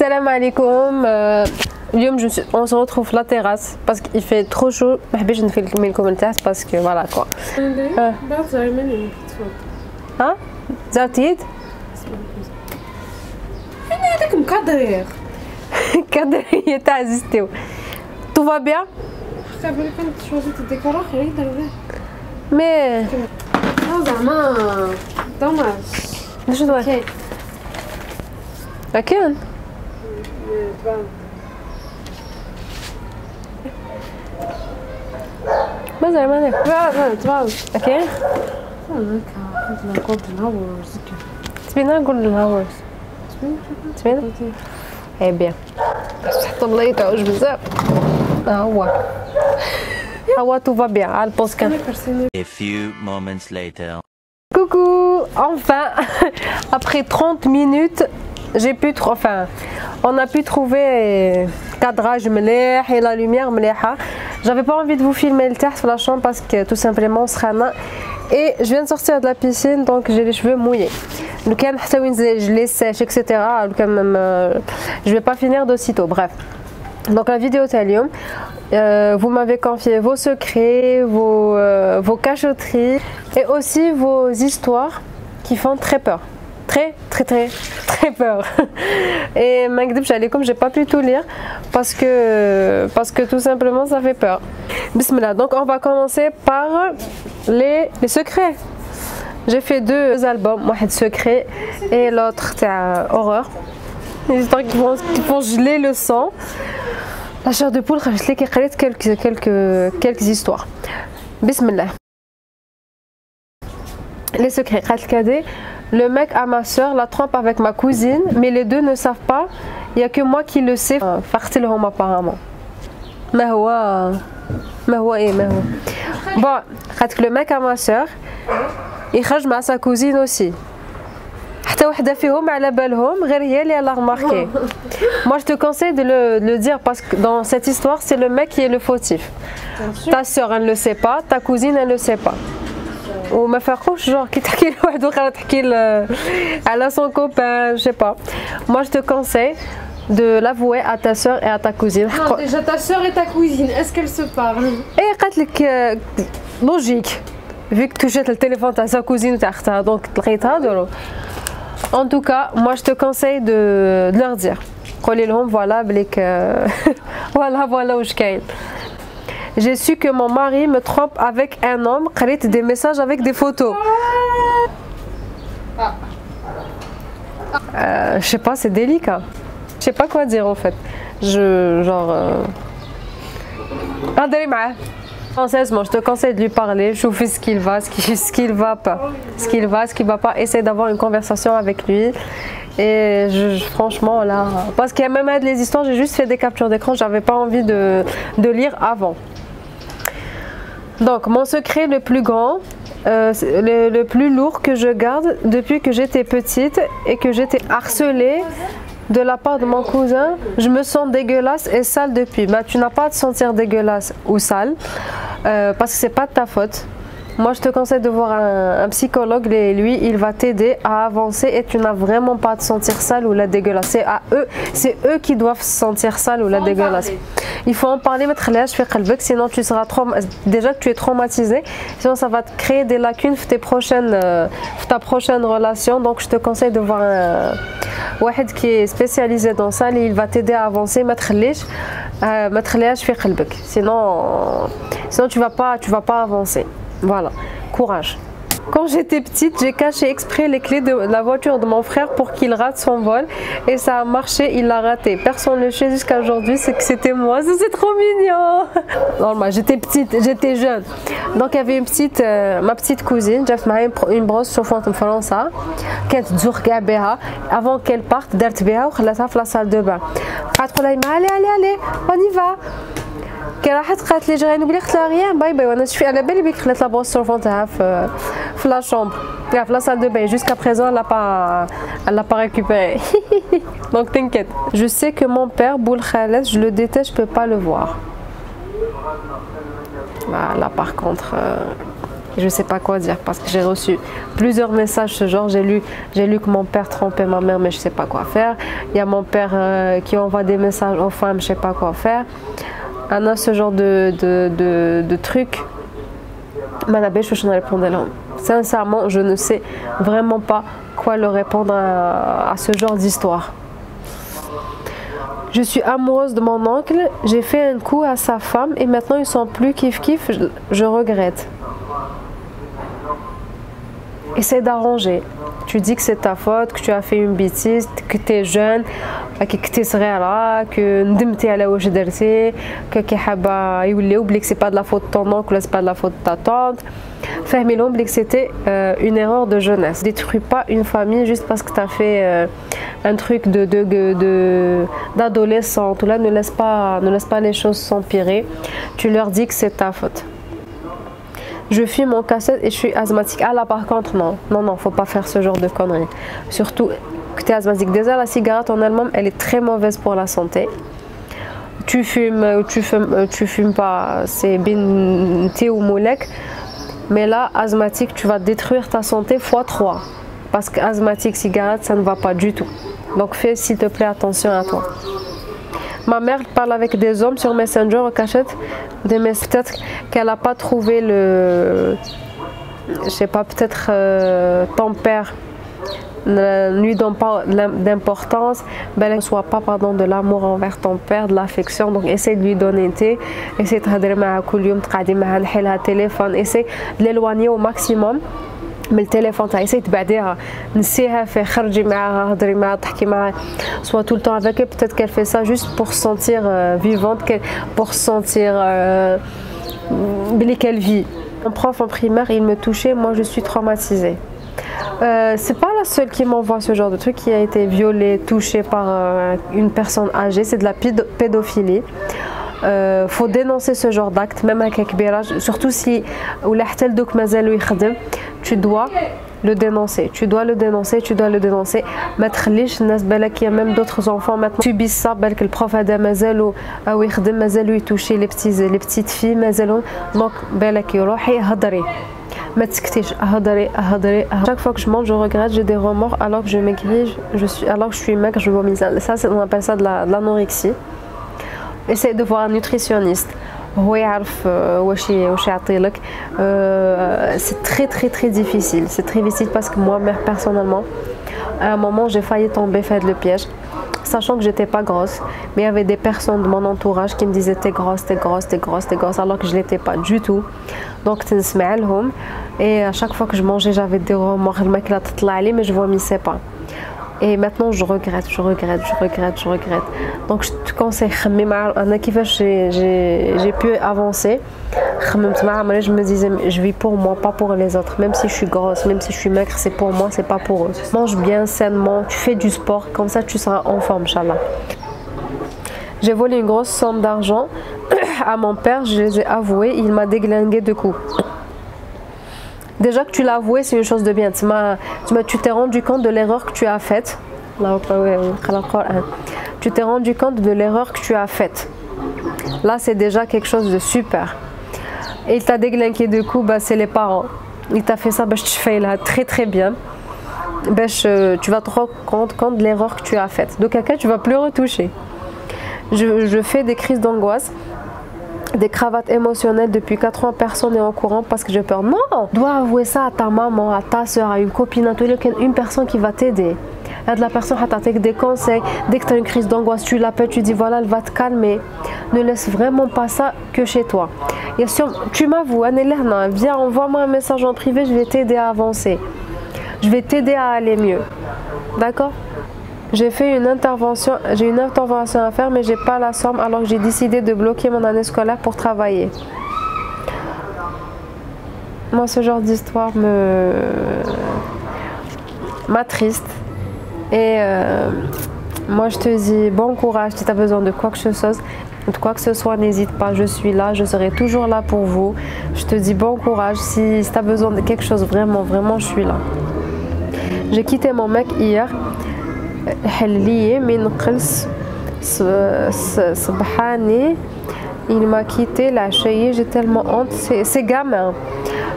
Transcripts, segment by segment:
Salam alaikum. Euh, اليوم je suis- on se retrouve la terrasse parce qu'il fait trop chaud. ما حبيتش نفيلم لكم التراس parce que voilà quoi. آه. بعد زعيماني تفضل ها زرت يد هذاك مقدر كادرية تاع زيستيو tout va bien حتى بالك كانت شوزيت الديكور اخر يدير mais اه زعما دوماج شنو دوك كاين كاين تبان مازال ما نعرف تبان تبان كاين هكا كنت نقول نهورز تبينا نقول الهاورز تبينا اي بيان حتى الله يتعوج بزاف ها هو ها هو تو فا بيان على البوسكان انا كرسيني A few moments later. Coucou Enfin, après 30 minutes, j'ai pu trouver, enfin, on a pu trouver cadrage mleh et la lumière mleha. J'avais pas envie de vous filmer le terre sur la chambre parce que tout simplement on sera nain. Et je viens de sortir de la piscine donc j'ai les cheveux mouillés. Le je les sèche, etc. Quand même, je vais pas finir d'aussitôt. Bref. Donc la vidéo Talium, euh, vous m'avez confié vos secrets, vos, euh, vos cachotteries et aussi vos histoires qui font très peur. Très très très très peur. Et Magdib comme j'ai pas pu tout lire parce que parce que tout simplement ça fait peur. Bismillah. Donc on va commencer par les, les secrets. J'ai fait deux albums, un secret et l'autre c'est horreur. Les histoires qui font, qui font geler le sang. La chair de poule, je l'ai quelques, quelques, quelques histoires. Bismillah. Les secrets. Khat Kadé, Le mec à ma soeur la trompe avec ma cousine, mais les deux ne savent pas. Il n'y a que moi qui le sais. Fartilhom apparemment. ما هو ما هو ايه ما هو bon خاطر le mec à ma soeur يخرج مع sa cousine aussi حتى وحده فيهم على بالهم غير هي اللي elle a remarqué moi je te conseille de le, de le dire parce que dans cette histoire c'est le mec qui est le fautif ta soeur elle ne le sait pas ta cousine elle ne le sait pas وما فرقوش genre كي تحكي لواحد وخرا تحكي ل- على son copain je sais pas moi je te conseille de l'avouer à ta soeur et à ta cousine Non, déjà ta soeur et ta cousine, est-ce qu'elles se parlent ايه قالت لك آه، لوجيك فيك توجات التليفون تاع sa cousine وتاع اختها دونك لقيتها دورو En tout cas, moi je te conseille de, de leur dire. قولي لهم voilà بليك آه، voilà voilà واش كاين. j'ai su que mon mari me trompe avec un homme, crée des messages avec des photos. Euh, je sais pas, c'est délicat. Je sais pas quoi dire en fait. Je genre. Euh... Franchement, je te conseille de lui parler, chauffer ce qu'il va, ce qu'il va pas, ce qu'il va, ce qu'il va pas. Essaye d'avoir une conversation avec lui. Et franchement, là, parce qu'il y a même à les histoires, j'ai juste fait des captures d'écran, j'avais pas envie de, de lire avant. Donc, mon secret le plus grand, euh, le plus lourd que je garde depuis que j'étais petite et que j'étais harcelée de la part de mon cousin, je me sens dégueulasse et sale depuis. Bah, tu n'as pas à te sentir dégueulasse ou sale euh, parce que c'est pas de ta faute. Moi, je te conseille de voir un, psychologue et lui, il va t'aider à avancer et tu n'as vraiment pas à te sentir sale ou la dégueulasse. C'est à eux, c'est eux qui doivent se sentir sale ou la dégueulasse. Il faut en parler, mettre l'âge, faire sinon tu seras déjà tu es traumatisé, sinon ça va te créer des lacunes pour tes prochaines, pour ta prochaine relation. Donc, je te conseille de voir un Wahed qui est spécialisé dans ça et il va t'aider à avancer, mettre l'âge, euh, mettre l'âge, faire Sinon, sinon tu vas pas, tu vas pas avancer. Voilà, courage. Quand j'étais petite, j'ai caché exprès les clés de la voiture de mon frère pour qu'il rate son vol. Et ça a marché, il l'a raté. Personne ne le sait jusqu'à aujourd'hui, c'est que c'était moi. C'est trop mignon. Normal, j'étais petite, j'étais jeune. Donc il y avait une petite, euh, ma petite cousine, Jeff m'a une brosse chauffante en faisant ça. Qu'elle France. Avant qu'elle parte, d'Artbea, la salle de bain. Allez, allez, allez, on y va. كي راحت قالت لي جاي نقول قلت لها غير باي باي وانا شفي على بالي بك خلات لا بروس سورفون تاعها في في لا شومبر كاع في لا salle de bain jusqu'à présent elle l'a pas elle l'a pas récupéré donc t'inquiète je sais que mon père Boul Khaled je le déteste je peux pas le voir Bah, là par contre euh, je ne sais pas quoi dire parce que j'ai reçu plusieurs messages ce genre. J'ai lu, j'ai lu que mon père trompait ma mère, mais je ne sais pas quoi faire. Il y a mon père euh, qui envoie des messages aux femmes, je ne sais pas quoi faire. On a ce genre de, de, de, de là. Sincèrement, je ne sais vraiment pas quoi leur répondre à, ce genre d'histoire. Je suis amoureuse de mon oncle, j'ai fait un coup à sa femme et maintenant ils sont plus kiff kiff, je regrette essaie d'arranger. Tu dis que c'est ta faute, que tu as fait une bêtise, que tu es jeune, bah, que tu es là, que tu es à la que tu es oublié que c'est pas de la faute de ton oncle, c'est pas de la faute de ta tante. Fermez l'ombre que c'était euh, une erreur de jeunesse. Détruis pas une famille juste parce que tu as fait euh, un truc de, de, de, ne ne laisse pas les choses s'empirer. Tu leur dis que c'est ta faute je fume en cassette et je suis asthmatique. Ah là par contre non, non, non, faut pas faire ce genre de conneries. Surtout que tu es asthmatique. Déjà la cigarette en elle-même, elle est très mauvaise pour la santé. Tu fumes, ou tu fumes, euh, tu fumes pas, c'est binti ou moulek. Mais là, asthmatique, tu vas détruire ta santé x 3. Parce que asthmatique, cigarette, ça ne va pas du tout. Donc fais s'il te plaît attention à toi. Ma mère parle avec des hommes sur Messenger en cachette. Peut-être qu'elle n'a pas trouvé le. Je sais pas, peut-être euh, ton père ne lui donne pas d'importance, ben, ne soit pas pardon, de l'amour envers ton père, de l'affection. Donc, essaie de lui donner, essaie de te téléphone, essaie de l'éloigner au maximum. من التليفون تاعي سي تبعديها نسيها في خرجي معاها هضري معاها ضحكي معاها soit tout le temps avec elle peut-être qu'elle fait ça juste pour se sentir euh, vivante qu'elle- pour se sentir euh, بلي qu'elle vit un prof en primaire il me touchait moi je suis traumatisée euh, c'est pas la seule qui m'envoie ce genre de truc qui a été violée, touchée par euh, une personne âgée, c'est de la pédo- pédophilie. Euh, faut dénoncer ce genre d'acte même avec كبيرة surtout si ولا حتى لدوك مازالو يخدم tu dois le dénoncer tu dois le dénoncer tu dois le dénoncer ما تخليش الناس بالك il y a même d'autres enfants maintenant subissent ça بالك البروف هذا مازالو او يخدم مازالو يتوشي les petits les petites filles مازالو دونك بالك يروحي هضري ما تسكتيش هضري هضري chaque fois que je mange je regrette j'ai des remords alors que je maigris je, je suis alors que je suis maigre je vomis ça c'est- on appelle ça de la- de l'anorexie essaye de voir un nutritionniste هو يعرف آه، واش ي- واش يعطيلك Euh, c'est très très très difficile c'est très difficile parce que moi même personnellement à un moment j'ai failli tomber fait le piège sachant que j'étais pas grosse mais il y avait des personnes de mon entourage qui me disaient t'es grosse t'es grosse t'es grosse t'es grosse alors que je l'étais pas du tout donc تنسمع لهم et à chaque fois que je mangeais j'avais des remords الماكلة تطلع لي mais je vomissais pas et maintenant je regrette, je regrette, je regrette, je regrette. Donc je te conseille خمي مع انا كيفاش j'ai j'ai j'ai pu avancer. خممت مع عمري je me disais mais je vis pour moi pas pour les autres même si je suis grosse, même si je suis maigre, c'est pour moi, c'est pas pour eux. Mange bien sainement, tu fais du sport comme ça tu seras en forme inchallah. J'ai volé une grosse somme d'argent à mon père, je les ai avoués, il m'a déglingué de coups. Déjà que tu l'as avoué, c'est une chose de bien. Tu t'es rendu compte de l'erreur que tu as faite. Tu t'es rendu compte de l'erreur que tu as faite. Là, c'est déjà quelque chose de super. Et il t'a déglingué de coups, bah, c'est les parents. Il t'a fait ça, bah, je fais là très très bien. Bah, tu vas te rendre compte, de l'erreur que tu as faite. De caca, tu vas plus retoucher. Je fais des crises d'angoisse des cravates émotionnelles depuis 4 ans, personne n'est au courant parce que j'ai peur. Non, dois avouer ça à ta maman, à ta soeur, à une copine, à une personne qui va t'aider. La personne qui t'a des conseils. Dès que tu as une crise d'angoisse, tu l'appelles, tu dis voilà, elle va te calmer. Ne laisse vraiment pas ça que chez toi. Tu m'avoues, viens, envoie-moi un message en privé, je vais t'aider à avancer. Je vais t'aider à aller mieux. D'accord? J'ai fait une intervention, j'ai une intervention à faire, mais j'ai pas la somme, alors j'ai décidé de bloquer mon année scolaire pour travailler. Moi, ce genre d'histoire me m'attriste. Et euh, moi, je te dis bon courage si tu as besoin de quoi que ce soit. De quoi que ce soit, n'hésite pas, je suis là, je serai toujours là pour vous. Je te dis bon courage si, tu as besoin de quelque chose, vraiment, vraiment, je suis là. J'ai quitté mon mec hier. حلية من قلس ص- ص- صبحاني il m'a quitté la chérie j'ai tellement honte c'est c'est gamin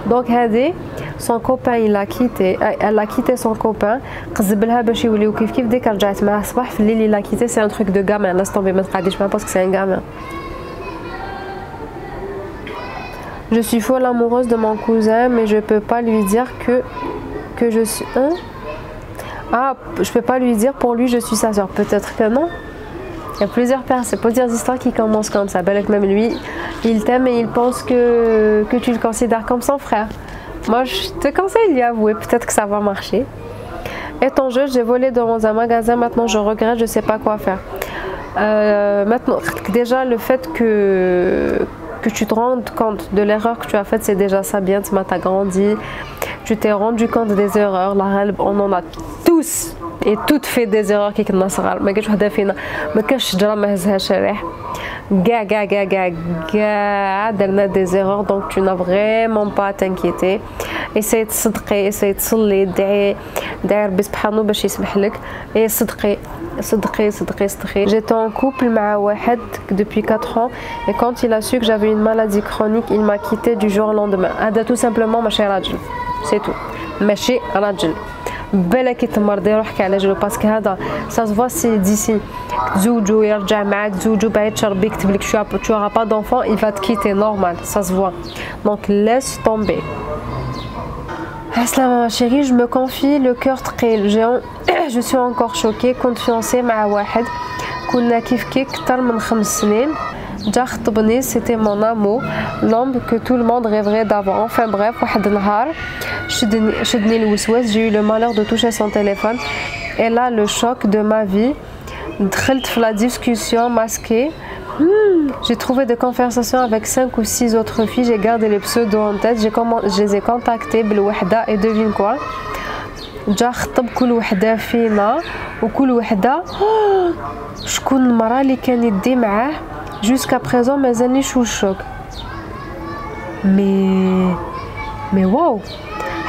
Donc هذه son copain il a quitté elle a quitté son copain قزبلها باش يوليو كيف كيف ديك رجعت معاه الصباح في الليل il a quitté c'est un truc de gamin laisse tomber ما تقعديش معاه parce que c'est un gamin Je suis folle amoureuse de mon cousin, mais je peux pas lui dire que, que je suis. Hein Ah, je peux pas lui dire pour lui je suis sa soeur. Peut-être que non. Il y a plusieurs personnes, plusieurs histoires qui commencent comme ça. Ben, même lui, il t'aime et il pense que, tu le considères comme son frère. Moi, je te conseille d'y avouer. Peut-être que ça va marcher. Et ton jeu, j'ai volé dans un magasin. Maintenant, je regrette, je sais pas quoi faire. Euh, maintenant, déjà, le fait que que tu te rendes compte de l'erreur que tu as faite, c'est déjà ça bien, tu m'as grandi, tu t'es rendu compte des erreurs, la on en a tous et toutes fait des erreurs qui كنا صغار ما كاينش وحده فينا ما كاينش شجره ما هزهاش ريح كاع كاع كاع كاع كاع درنا des erreurs donc tu n'as vraiment pas à t'inquiéter essaye تصدقي essaye تصلي دعي دعي ربي سبحانه باش يسمح لك et صدقي صدقي صدقي صدقي j'étais en couple مع واحد depuis 4 ans et quand il a su que j'avais une maladie chronique il m'a quitté du jour au lendemain هذا tout simplement ماشي راجل c'est tout ماشي راجل بالك تمرضي روحك على جلو باسكو هذا سا سوا سي ديسي تزوجو يرجع معاك تزوجو بعد تشربي يكتب لك tu auras pas d'enfant il va te quitter normal ça se voit donc laisse tomber Aslam chérie, je me confie le cœur très je suis encore choquée كنت fiancée مع واحد كنا كيف كي كتر من خمس سنين جا خطبني c'était mon amour l'homme que tout le monde rêverait d'avoir enfin bref واحد النهار شدني شدني الوسواس j'ai eu le malheur de toucher son téléphone et là le choc de ma vie دخلت في la discussion masquée j'ai trouvé des conversations avec 5 ou 6 autres filles, j'ai gardé les pseudos en tête, je les ai contactées بالوحدة et devine quoi جا خطب كل وحدة فينا وكل وحدة شكون المرأة اللي كان يدي معاه jusqu'à présent مازالنيش الشوك مي مي واو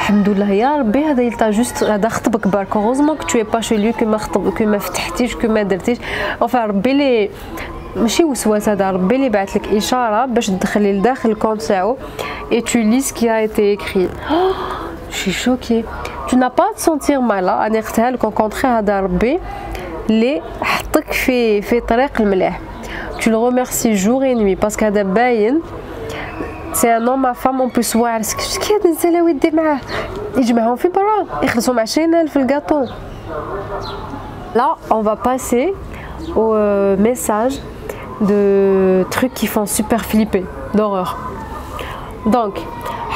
الحمد لله يا ربي هذا يلتا جوست هذا خطبك برك هوزمون كو تو با شي لو كو ما خطب كو ما فتحتيش كو ما درتيش اوفا ربي لي ماشي وسواس هذا ربي اللي بعث لك اشاره باش تدخلي لداخل الكونت تاعو اي تو لي سكي ا ايتي اكري شي شوكي tu n'as pas à te sentir mal انا اختها لك كونتري هذا ربي اللي حطك في في طريق المليح tu le remercies jour et nuit parce qu'هذا باين سي ان هوم فام اون بلوس واعر كي هاد الانسان يدي معاه يجمعهم في برا يخلصهم 20000 في الكاطو Là, on va passer au euh, message de trucs qui font super flipper, d'horreur. Donc,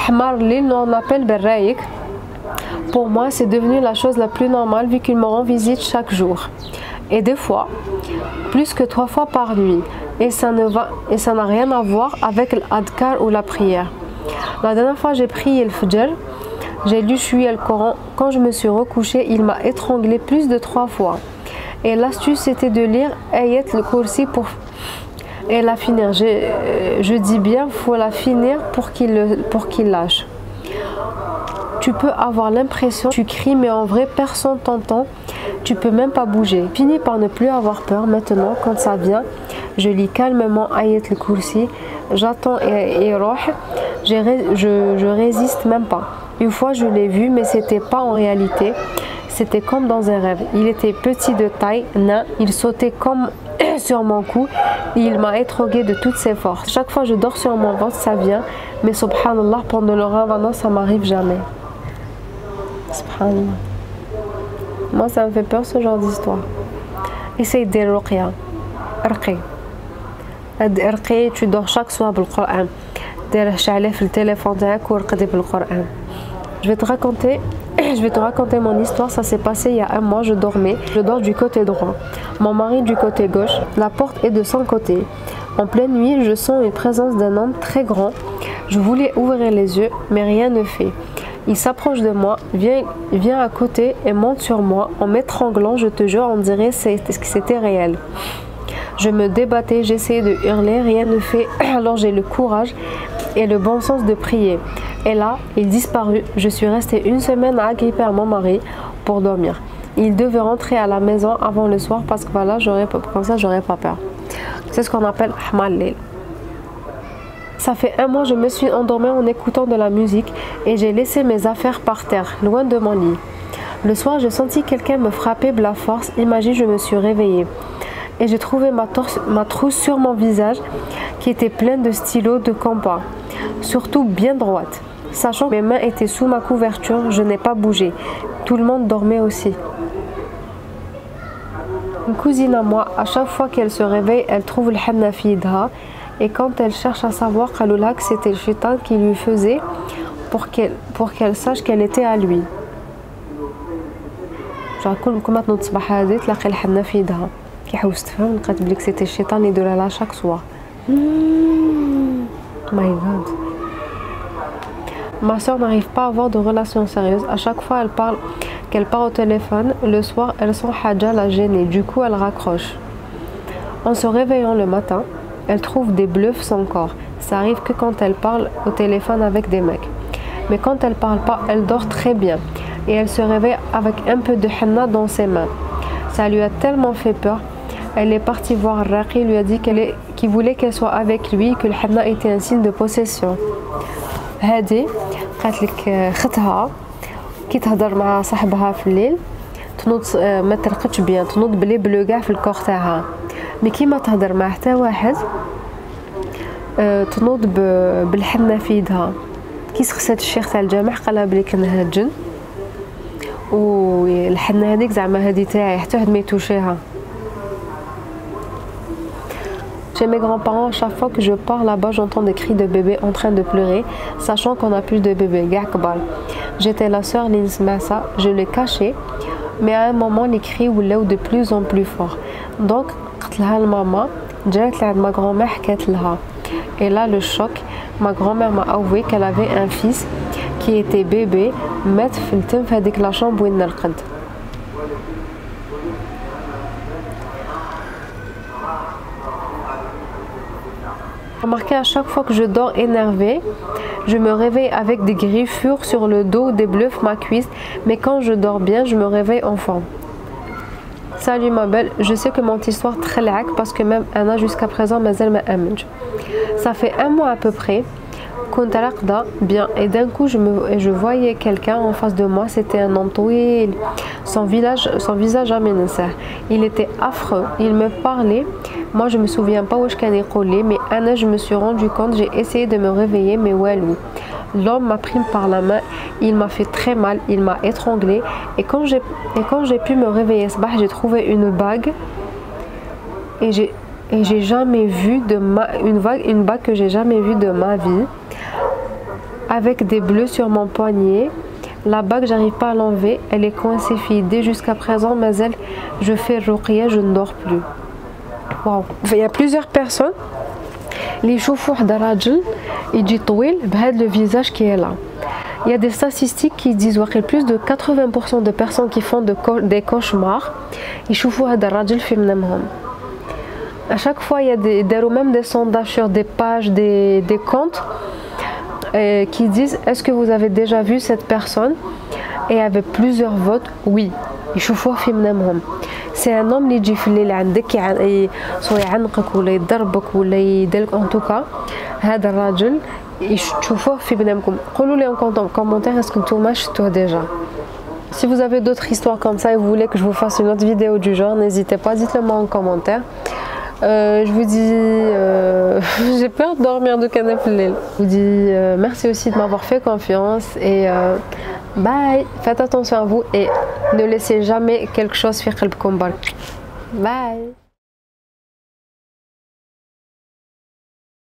Hamar Lil, on appelle Berraïk. Pour moi, c'est devenu la chose la plus normale vu qu'il me rend visite chaque jour. Et des fois, plus que trois fois par nuit. Et ça n'a rien à voir avec l'adkar ou la prière. La dernière fois, j'ai prié le Fajr. J'ai lu le Coran. Quand je me suis recouchée, il m'a étranglé plus de trois fois. Et l'astuce c'était de lire Ayat le Kursi pour et la finir. Je, euh, je dis bien, faut la finir pour qu'il lâche. Tu peux avoir l'impression tu cries, mais en vrai personne t'entend. Tu peux même pas bouger. Finis par ne plus avoir peur. Maintenant, quand ça vient, je lis calmement Ayat le Kursi. J'attends et, et je, je, résiste même pas. Une fois, je l'ai vu, mais c'était pas en réalité. C'était comme dans un rêve. Il était petit de taille, nain, il sautait comme sur mon cou il m'a étrogué de toutes ses forces. Chaque fois je dors sur mon ventre, ça vient, mais subhanallah, pendant le ramadan, ça m'arrive jamais. Subhanallah. Moi, ça me fait peur ce genre d'histoire. Essaye de ruqya. Rqi. tu dors chaque soir le Coran. le téléphone. Je vais te raconter je vais te raconter mon histoire. Ça s'est passé il y a un mois. Je dormais. Je dors du côté droit. Mon mari du côté gauche. La porte est de son côté. En pleine nuit, je sens une présence d'un homme très grand. Je voulais ouvrir les yeux, mais rien ne fait. Il s'approche de moi, vient, vient à côté et monte sur moi en m'étranglant. Je te jure, on dirait que c'était réel. Je me débattais, j'essayais de hurler, rien ne fait. Alors j'ai le courage et le bon sens de prier. Et là, il disparut. Je suis restée une semaine à agripper à mon mari pour dormir. Il devait rentrer à la maison avant le soir parce que voilà, j'aurais comme ça, j'aurais pas peur. C'est ce qu'on appelle Hamal Ça fait un mois, je me suis endormie en écoutant de la musique et j'ai laissé mes affaires par terre, loin de mon lit. Le soir, j'ai senti quelqu'un me frapper de la force. Imagine, je me suis réveillée. Et j'ai trouvé ma, ma trousse sur mon visage qui était pleine de stylos de compas, surtout bien droite. Sachant que mes mains étaient sous ma couverture, je n'ai pas bougé. Tout le monde dormait aussi. Une cousine à moi, à chaque fois qu'elle se réveille, elle trouve le henna fidha. Et quand elle cherche à savoir, Kaloula, que c'était le shaitan qui lui faisait pour qu'elle sache qu'elle était à lui. Genre, comme maintenant, tu vas faire des tlaques, elle a une fille. Qui a ouvert que c'était le shaitan et de la chaque soir. Hmm. My God. Ma soeur n'arrive pas à avoir de relation sérieuse. À chaque fois, elle parle qu'elle part au téléphone. Le soir, elle sent Hadja la gêner. Du coup, elle raccroche. En se réveillant le matin, elle trouve des bluffs son corps. Ça arrive que quand elle parle au téléphone avec des mecs. Mais quand elle parle pas, elle dort très bien. Et elle se réveille avec un peu de henna dans ses mains. Ça lui a tellement fait peur. Elle est partie voir Raqi, lui a dit qu'il voulait qu'elle soit avec lui, que le henna était un signe de possession. هادي قالت لك ختها كي تهضر مع صاحبها في الليل تنوض ما ترقدش بيان تنوض بلي بلو كاع في الكوخ تاعها مي كيما تهضر مع حتى واحد تنوض بالحنه في يدها كي سخسات الشيخ تاع الجامع قالها بلي كانها جن والحنه هذيك زعما هذه تاعي حتى واحد ما يتوشيها Chez mes grands-parents, chaque fois que je pars là-bas, j'entends des cris de bébés en train de pleurer, sachant qu'on n'a plus de bébés. J'étais la sœur Massa, je l'ai caché, mais à un moment, les cris voulaient de plus en plus fort. Donc, maman, ma grand-mère Et là, le choc, ma grand-mère m'a avoué qu'elle avait un fils qui était bébé, met filtem fadik la chambre où Remarquez à chaque fois que je dors énervé, je me réveille avec des griffures sur le dos, des bluffs ma cuisse, mais quand je dors bien, je me réveille en forme. Salut ma belle, je sais que mon histoire très lac parce que même Anna jusqu'à présent m'a Ça fait un mois à peu près bien et d'un coup je, me, je voyais quelqu'un en face de moi. C'était un homme son, village, son visage il était affreux. Il me parlait. Moi je me souviens pas où je collé mais un je me suis rendu compte. J'ai essayé de me réveiller mais où l'homme m'a pris par la main il m'a fait très mal il m'a étranglé et quand j'ai pu me réveiller j'ai trouvé une bague et j'ai jamais vu de ma, une, une bague que j'ai jamais vue de ma vie avec des bleus sur mon poignet. La bague, j'arrive pas à l'enlever. Elle est coincée dès jusqu'à présent, mais elle, je fais ruqya, je ne dors plus. Waouh. Il y a plusieurs personnes. Les chauffeurs d'Arajul, il dit le visage qui est là. Il y a des statistiques qui disent que plus de 80% de personnes qui font de, des cauchemars, ils chauffent d'Arajul film À chaque fois, il y a des, même des sondages sur des pages, des, des comptes qui disent est-ce que vous avez déjà vu cette personne et avec plusieurs votes oui يشوفوه في منامهم سي ان اللي يجي في الليل عندك سواء يعنقك ولا يضربك ولا يديرلك ان توكا هذا الراجل تشوفوه في منامكم قولوا لي en commentaire est-ce que نتوما شفتوه déjà Si vous avez d'autres histoires comme ça et vous voulez que je vous fasse une autre vidéo du genre, n'hésitez pas, dites-le moi en commentaire. Euh, je vous dis, euh, j'ai peur de dormir de canapé. Je vous dis euh, merci aussi de m'avoir fait confiance et bye. Faites attention à vous et ne laissez jamais quelque chose faire le combat. Bye.